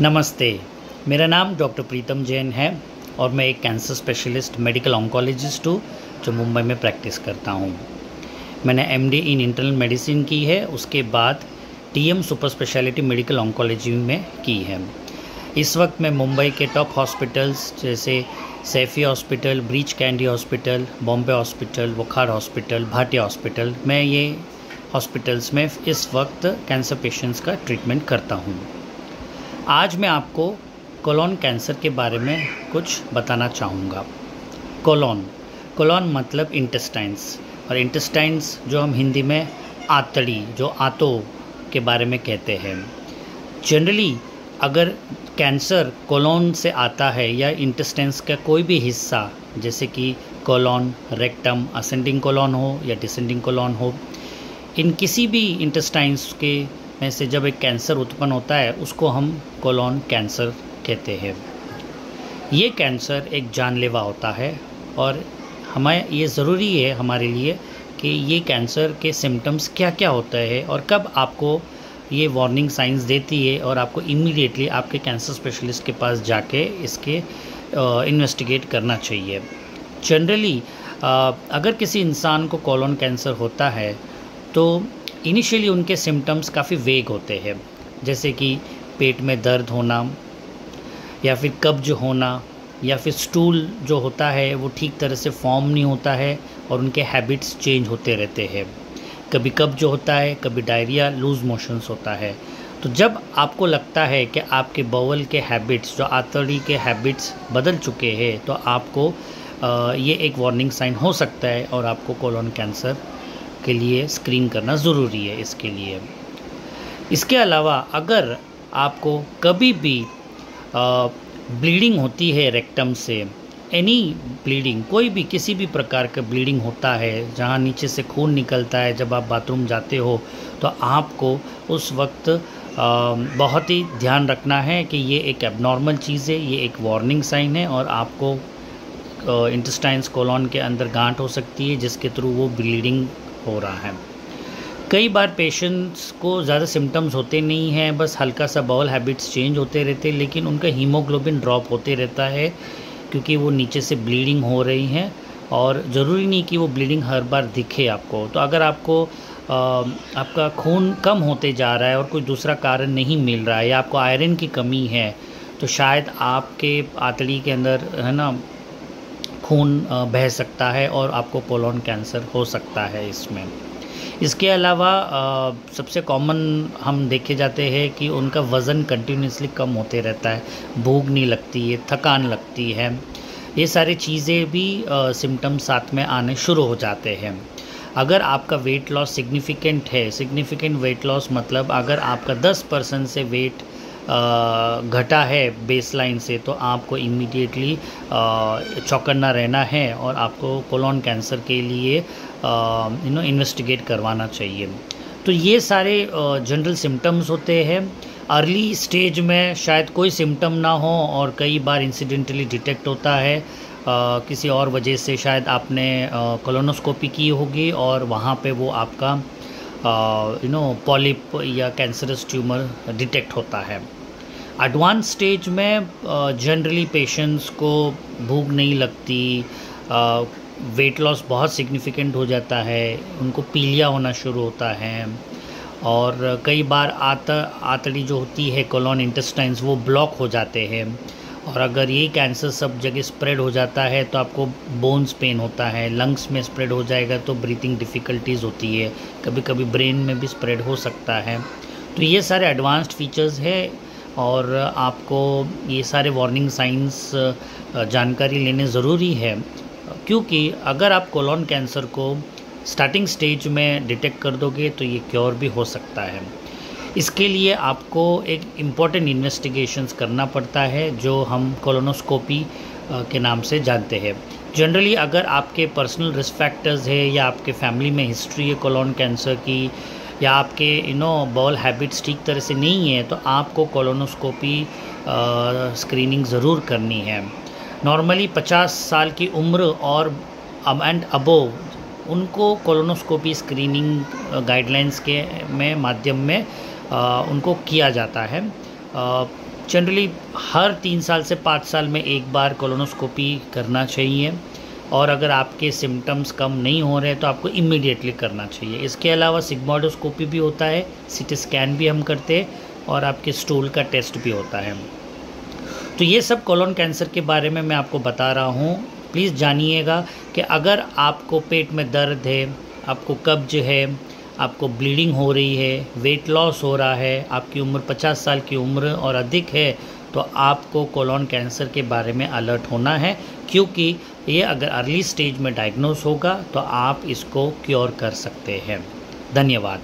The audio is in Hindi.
नमस्ते। मेरा नाम डॉक्टर प्रीतम जैन है और मैं एक कैंसर स्पेशलिस्ट मेडिकल ऑन्कोलॉजिस्ट हूँ, जो मुंबई में प्रैक्टिस करता हूँ। मैंने एमडी इन इंटरनल मेडिसिन की है, उसके बाद TM super speciality medical oncology में की है। इस वक्त मैं मुंबई के टॉप हॉस्पिटल्स जैसे Saifi hospital Breach Candy hospital Bombay hospital बुखार हॉस्पिटल भाटिया हॉस्पिटल मैं ये हॉस्पिटल्स में इस वक्त कैंसर पेशेंट्स का ट्रीटमेंट करता हूँ। आज मैं आपको कोलोन कैंसर के बारे में कुछ बताना चाहूँगा। कोलोन कोलोन मतलब इंटेस्टाइन्स और इंटेस्टाइन्स जो हम हिंदी में आतड़ी, जो आतो के बारे में कहते हैं। जनरली अगर कैंसर कोलोन से आता है या इंटेस्टाइन्स का कोई भी हिस्सा, जैसे कि कोलोन रेक्टम असेंडिंग कोलोन हो या डिसेंडिंग कोलोन हो, इन किसी भी इंटेस्टाइन्स के में से जब एक कैंसर उत्पन्न होता है, उसको हम कोलोन कैंसर कहते हैं। ये कैंसर एक जानलेवा होता है और हमें ये ज़रूरी है हमारे लिए कि ये कैंसर के सिम्टम्स क्या क्या होता है और कब आपको ये वार्निंग साइंस देती है और आपको इमीडिएटली आपके कैंसर स्पेशलिस्ट के पास जाके इसके इन्वेस्टिगेट करना चाहिए। जनरली अगर किसी इंसान को कॉलोन कैंसर होता है तो इनिशियली उनके सिम्टम्स काफ़ी वेग होते हैं, जैसे कि पेट में दर्द होना, या फिर कब्ज होना, या फिर स्टूल जो होता है, वो ठीक तरह से फॉर्म नहीं होता है और उनके हैबिट्स चेंज होते रहते हैं। कभी कब्ज होता है, कभी डायरिया लूज मोशंस होता है। तो जब आपको लगता है कि आपके बवल के हैबिट्स जो आतड़ी के हैबिट्स बदल चुके हैं तो आपको ये एक वार्निंग साइन हो सकता है और आपको कोलोन कैंसर के लिए स्क्रीन करना ज़रूरी है इसके लिए। इसके अलावा अगर आपको कभी भी ब्लीडिंग होती है रेक्टम से एनी ब्लीडिंग कोई भी किसी भी प्रकार का ब्लीडिंग होता है जहाँ नीचे से खून निकलता है जब आप बाथरूम जाते हो तो आपको उस वक्त आ, बहुत ही ध्यान रखना है कि ये एक एबनॉर्मल चीज़ है ये एक वार्निंग साइन है और आपको इंटेस्टाइंस कोलॉन के अंदर गांठ हो सकती है जिसके थ्रू वो ब्लीडिंग हो रहा है। कई बार पेशेंट्स को ज़्यादा सिम्टम्स होते नहीं हैं बस हल्का सा बॉल हैबिट्स चेंज होते रहते हैं लेकिन उनका हीमोग्लोबिन ड्रॉप होते रहता है क्योंकि वो नीचे से ब्लीडिंग हो रही हैं और ज़रूरी नहीं कि वो ब्लीडिंग हर बार दिखे आपको। तो अगर आपको आ, आपका खून कम होते जा रहा है और कोई दूसरा कारण नहीं मिल रहा है या आपको आयरन की कमी है तो शायद आपके आतड़ी के अंदर है ना खून बह सकता है और आपको कोलोन कैंसर हो सकता है इसमें। इसके अलावा सबसे कॉमन हम देखे जाते हैं कि उनका वज़न कंटिन्यूसली कम होते रहता है। भूख नहीं लगती है, थकान लगती है। ये सारी चीज़ें भी सिम्टम्स साथ में आने शुरू हो जाते हैं। अगर आपका वेट लॉस सिग्निफिकेंट है सिग्निफिकेंट वेट लॉस मतलब अगर आपका 10 परसेंट से वेट घटा है बेस लाइन से तो आपको इमीडिएटली चौकन्ना रहना है और आपको कोलोन कैंसर के लिए यू नो इन्वेस्टिगेट करवाना चाहिए। तो ये सारे जनरल सिम्टम्स होते हैं। अर्ली स्टेज में शायद कोई सिम्टम ना हो और कई बार इंसिडेंटली डिटेक्ट होता है। आ, किसी और वजह से शायद आपने कोलोनोस्कोपी की होगी और वहाँ पे वो आपका यू नो पॉलिप या कैंसरस ट्यूमर डिटेक्ट होता है। एडवांस स्टेज में जनरली पेशेंट्स को भूख नहीं लगती वेट लॉस बहुत सिग्निफिकेंट हो जाता है, उनको पीलिया होना शुरू होता है, और कई बार आत, आतड़ी जो होती है कॉलोन इंटेस्टाइंस वो ब्लॉक हो जाते हैं, और अगर ये कैंसर सब जगह स्प्रेड हो जाता है तो आपको बोन्स पेन होता है लंग्स में स्प्रेड हो जाएगा तो ब्रीथिंग डिफ़िकल्टीज़ होती है कभी कभी ब्रेन में भी स्प्रेड हो सकता है। तो ये सारे एडवांस्ड फीचर्स है और आपको ये सारे वार्निंग साइंस जानकारी लेने ज़रूरी है। क्योंकि अगर आप कोलोन कैंसर को स्टार्टिंग स्टेज में डिटेक्ट कर दोगे तो ये क्योर भी हो सकता है। इसके लिए आपको एक इंपॉर्टेंट इन्वेस्टिगेशंस करना पड़ता है, जो हम कोलोनोस्कोपी के नाम से जानते हैं। जनरली अगर आपके पर्सनल रिस्क फैक्टर्स है, या आपके फैमिली में हिस्ट्री है कोलोन कैंसर की या आपके यू नो बॉल हैबिट्स ठीक तरह से नहीं है तो आपको कोलोनोस्कोपी स्क्रीनिंग ज़रूर करनी है। नॉर्मली 50 साल की उम्र और अब एंड अबोव उनको कोलोनोस्कोपी स्क्रीनिंग गाइडलाइंस के में माध्यम में आ, उनको किया जाता है। जनरली हर तीन साल से पाँच साल में एक बार कोलोनोस्कोपी करना चाहिए। और अगर आपके सिम्टम्स कम नहीं हो रहे हैं तो आपको इमीडिएटली करना चाहिए। इसके अलावा सिग्मोडोस्कोपी भी होता है सीटी स्कैन भी हम करते हैं, और आपके स्टूल का टेस्ट भी होता है। तो ये सब कोलोन कैंसर के बारे में मैं आपको बता रहा हूँ। प्लीज़ जानिएगा कि अगर आपको पेट में दर्द है, आपको कब्ज है, आपको ब्लीडिंग हो रही है वेट लॉस हो रहा है, आपकी उम्र 50 साल की उम्र और अधिक है तो आपको कोलोन कैंसर के बारे में अलर्ट होना है, क्योंकि ये अगर अर्ली स्टेज में डायग्नोस होगा तो आप इसको क्योर कर सकते हैं। धन्यवाद।